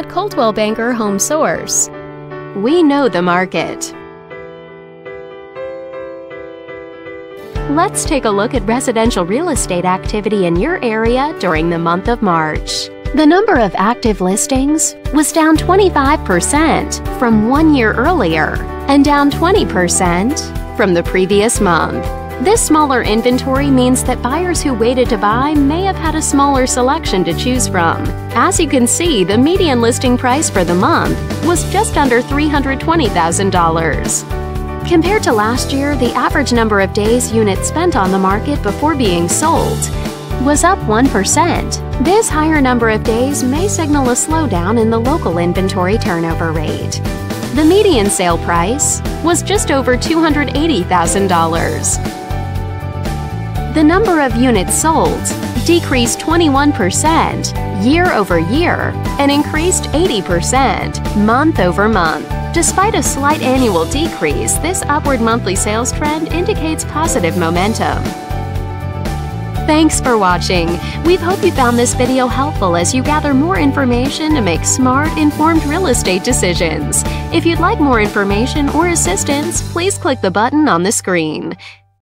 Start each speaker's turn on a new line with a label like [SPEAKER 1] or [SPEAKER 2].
[SPEAKER 1] at Coldwell Banker Home Source. We know the market. Let's take a look at residential real estate activity in your area during the month of March. The number of active listings was down 25% from one year earlier and down 20% from the previous month. This smaller inventory means that buyers who waited to buy may have had a smaller selection to choose from. As you can see, the median listing price for the month was just under $320,000. Compared to last year, the average number of days units spent on the market before being sold was up 1%. This higher number of days may signal a slowdown in the local inventory turnover rate. The median sale price was just over $280,000. The number of units sold decreased 21% year over year and increased 80% month over month. Despite a slight annual decrease, this upward monthly sales trend indicates positive momentum. Thanks for watching. We hope you found this video helpful as you gather more information to make smart, informed real estate decisions. If you'd like more information or assistance, please click the button on the screen.